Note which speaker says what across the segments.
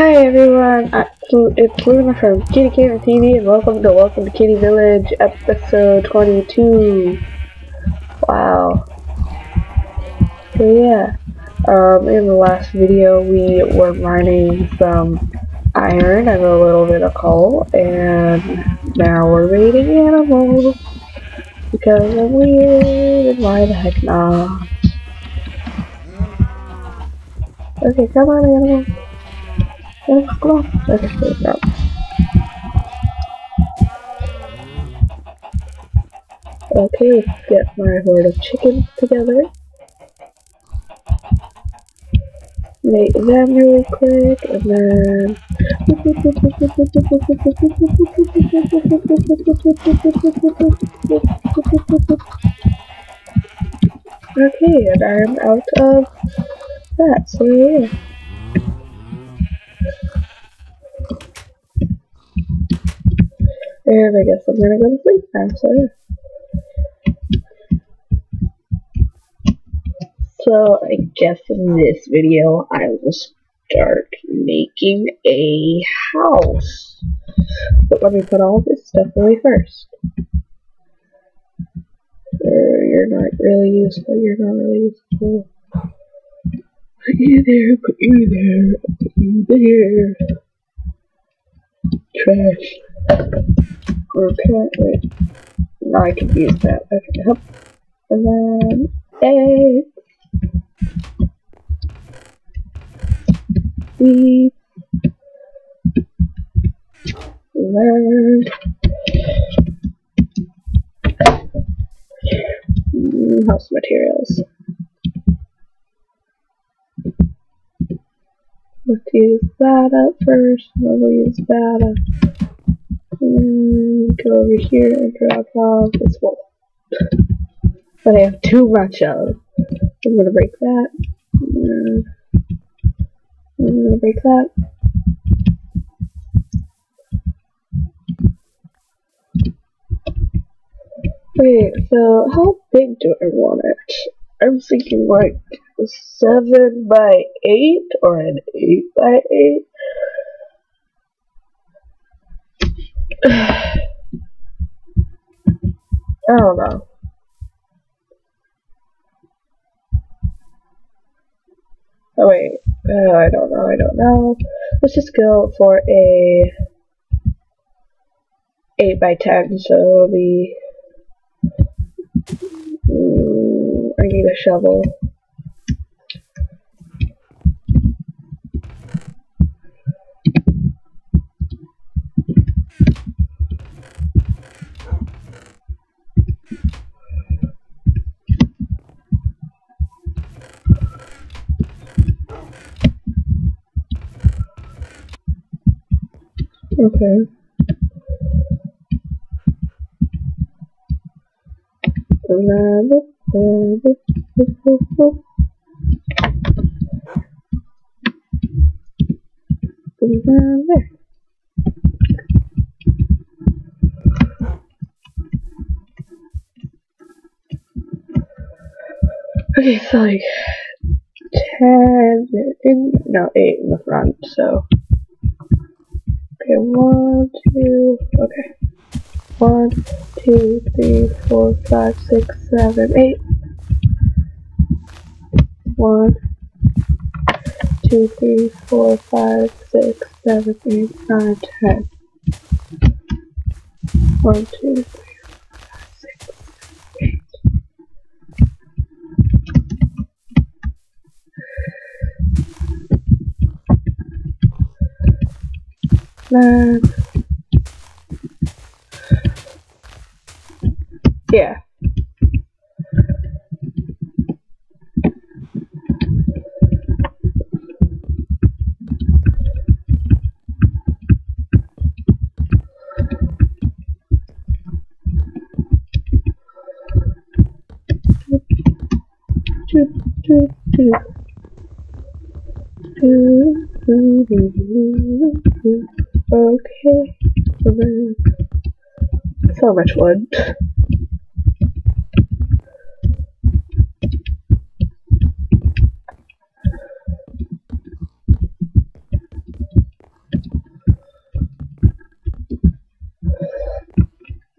Speaker 1: Hi everyone, it's Luna from Kitty Gamer TV and welcome to Welcome to Kitty Village episode 22. Wow. So yeah, um, in the last video we were mining some iron and a little bit of coal and now we're raiding animals because I'm weird and why the heck not. Okay, come on animals. Let's go. We go. Okay, let's get my horde of chickens together. Make them really quick, and then... Okay, and I'm out of that, so yeah. And I guess I'm gonna go to sleep now, so yeah. So I guess in this video I will start making a house. But let me put all this stuff away first. you're not really useful, you're not really useful. Put you there, put you there, put you there. Trash. Wait. Now I can use that. Okay, help. And then, eggs. Beep. Learn. Mm, house materials. Let's use that up first, then we'll use that up. Go over here and drop off this wall. But I have too much of. I'm gonna break that. I'm gonna break that. Okay, so how big do I want it? I'm thinking like a 7 by 8 or an 8 by 8. I don't know. Oh wait, uh, I don't know, I don't know. Let's just go for a 8 by 10 so it'll be... Mm, I need a shovel. Okay. Okay, so like ten in no eight in the front, so Okay, one, two, okay. One, two, three, four, five, six, seven, eight. One, two, three, four, five, six, seven, eight, nine, ten. One, two, three. Man. Yeah. Okay. So so much wood.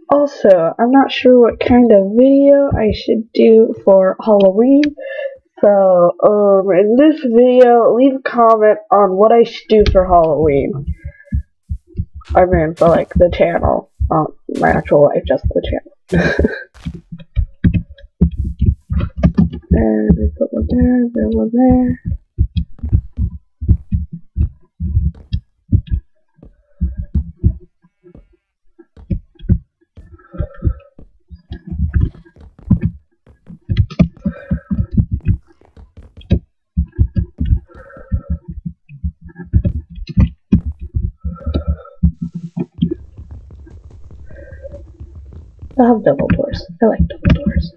Speaker 1: Also, I'm not sure what kind of video I should do for Halloween, so um, in this video, leave a comment on what I should do for Halloween. I mean, for like the channel, um, my actual life, just the channel. and we put one there, then one there. I have double doors. I like double doors.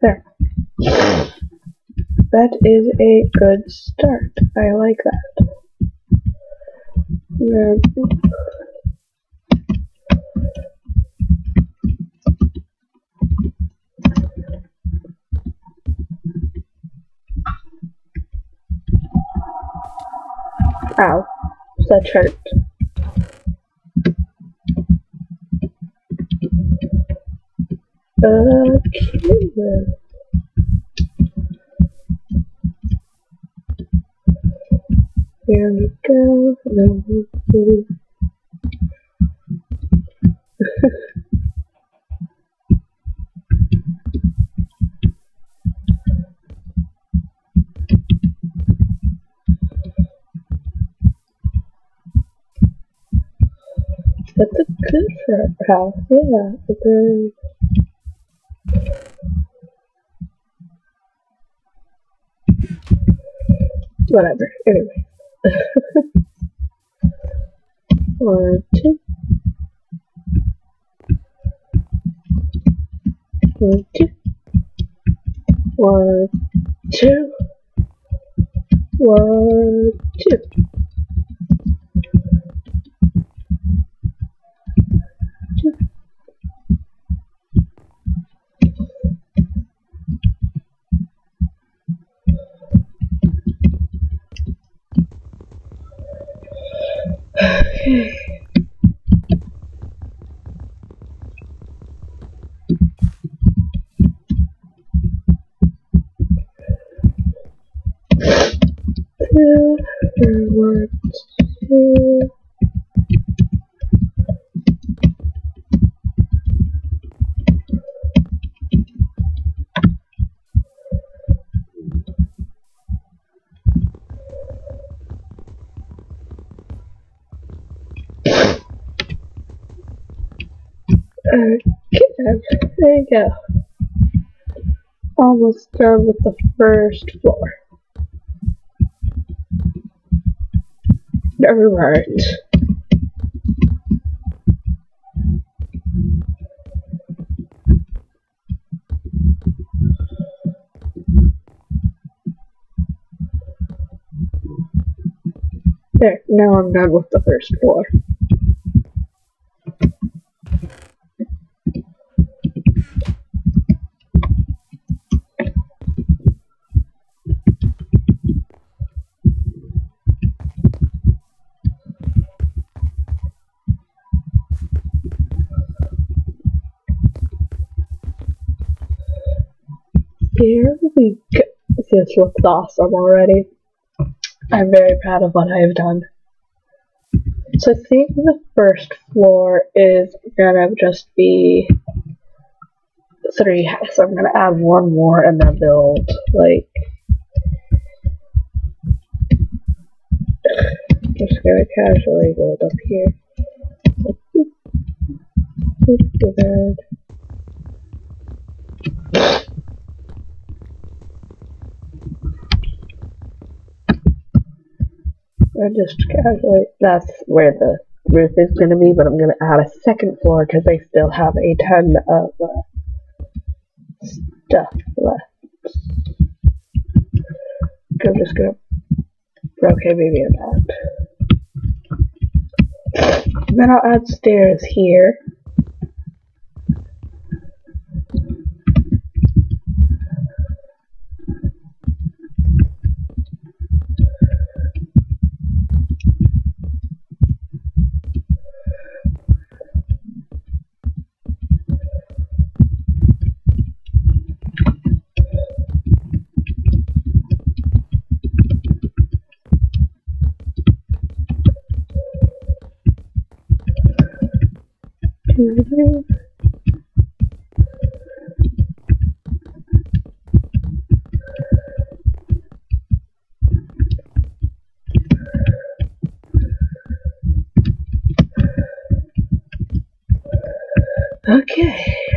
Speaker 1: There. That is a good start. I like that. Then, Ow. That hurt. Okay. then. Here we go. Then we put That's a good for house, yeah. But then whatever. Anyway. One, two. One, two. One, two. One, two. Mm-hmm. There you go. Almost done with the first floor. Never mind. There, now I'm done with the first floor. Here we go. This looks awesome already. I'm very proud of what I've done. So I think the first floor is gonna just be three. So I'm gonna add one more and then build like. Just gonna casually build up here. I just casually, that's where the roof is going to be, but I'm going to add a second floor because I still have a ton of uh, stuff left. I'm just going to, okay, maybe I'm not. Then I'll add stairs here. Okay.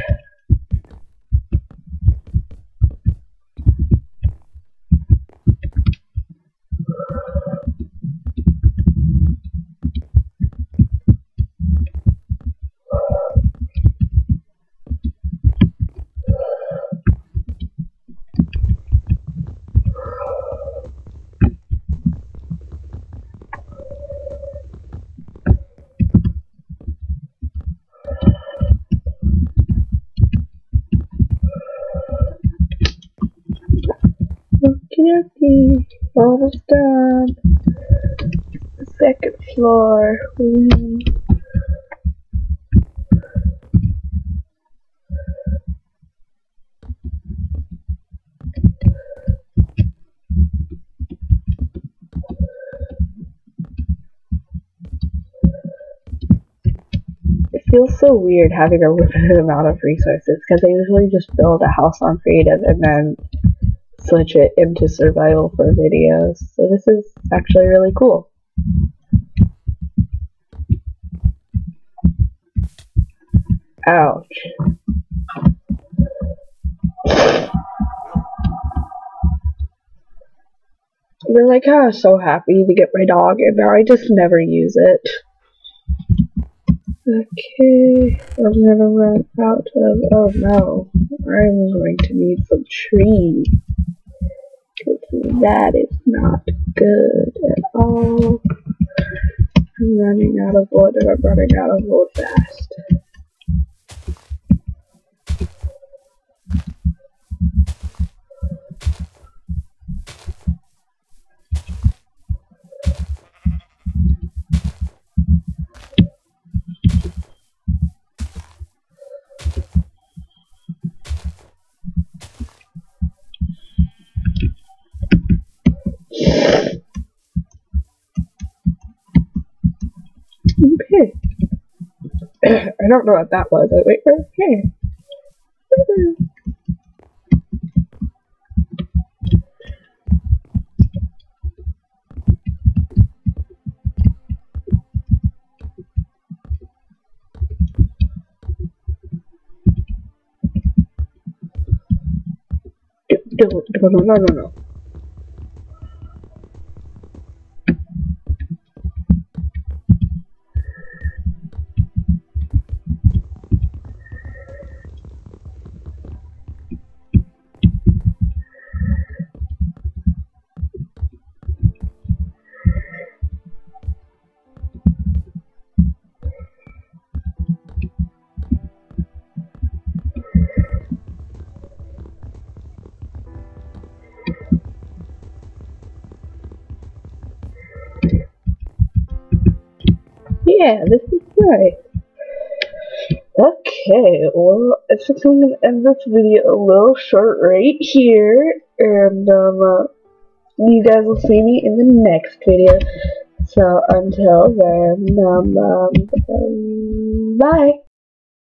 Speaker 1: Dokie, almost done. Second floor. It feels so weird having a limited amount of resources because I usually just build a house on creative and then switch it into survival for videos. So this is actually really cool. Ouch. They're like, oh, I was so happy to get my dog, and now I just never use it. Okay, I'm gonna run out of, oh no, I'm going to need some trees. That is not good at all. I'm running out of and I'm running out of fast. Okay. I don't know what that was. I wait, okay. No, no, no, no, no, Yeah, this is right. Okay, well, I think I'm gonna end this video a little short right here, and um, uh, you guys will see me in the next video. So until then, um, um, um bye.